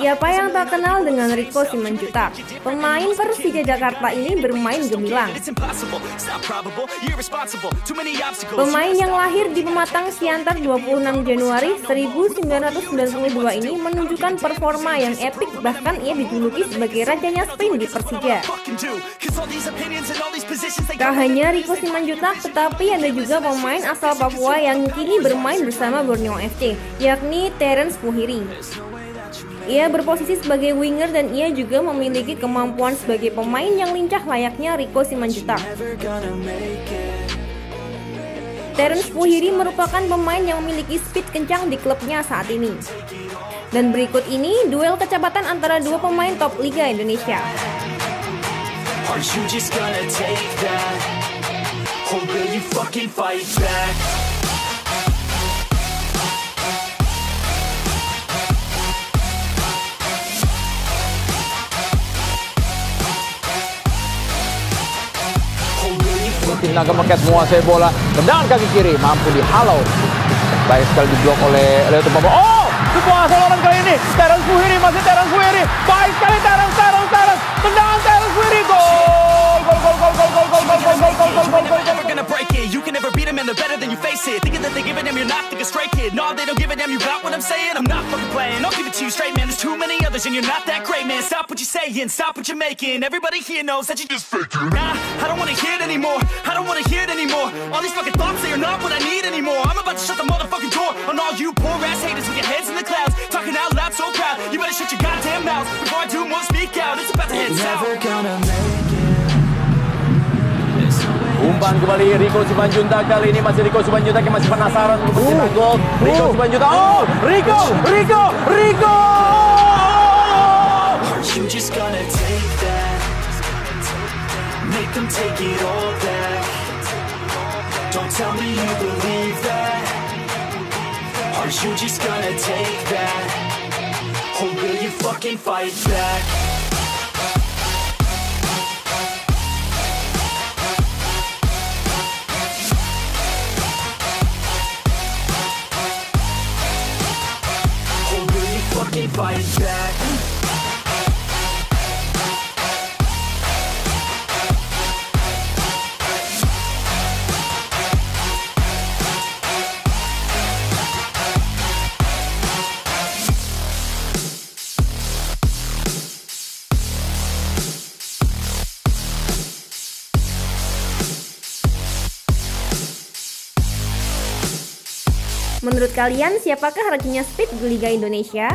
Siapa yang tak kenal dengan Rico Simanjuntak? Pemain Persija Jakarta ini bermain gemilang. Pemain yang lahir di Pematang Siantar 26 Januari 1992 ini menunjukkan performa yang epik bahkan ia dijuluki sebagai rajanya sprint di Persija. Tak hanya Rico Simanjuntak, tetapi ada juga pemain asal Papua yang kini bermain bersama Borneo FC, yakni Terence Puhiri. Ia berposisi sebagai winger dan ia juga memiliki kemampuan sebagai pemain yang lincah layaknya Rico Simanjuntak. Terence Puhiri merupakan pemain yang memiliki speed kencang di klubnya saat ini. Dan berikut ini duel kecepatan antara dua pemain top Liga Indonesia. Are you just gonna take that? Or will you fucking fight back? Meket menguasai bola tendangan kaki kiri mampu dihalau baik sekali diblok oleh Leo oh kali ini Terence Fuhiri masih Terence Fuhiri baik sekali Terence Terence Terence tendangan Terence Fuhiri gol gol gol gol gol gol gol gol gol man, they're better than you face it Thinking that they give a damn, you're not thinking straight kid No, they don't give a damn, you got what I'm saying? I'm not fucking playing, I'll give it to you straight man There's too many others and you're not that great man Stop what you're saying, stop what you're making Everybody here knows that you're just faking Nah, I don't wanna hear it anymore anymore All these fucking thoughts, they are not what I need anymore. I'm about to shut the motherfucking door On all you poor ass haters with your heads in the clouds. Talking out loud so proud. You better shut your goddamn mouth Before I do more speak out. It's about to head south. Never gonna make it. Umpan kembali Rico Simanjunta. Kali ini masih Rico Simanjunta yang masih penasaran. Untuk mencetak gol. Rico uh. Simanjunta. Oh, Rico, Rico, Rico. You just gonna take that, make them take it all. Don't tell me you believe that. Are you just gonna take that, or will you fucking fight back? Who will you fucking fight back Menurut kalian siapakah rajanya speed di Liga Indonesia?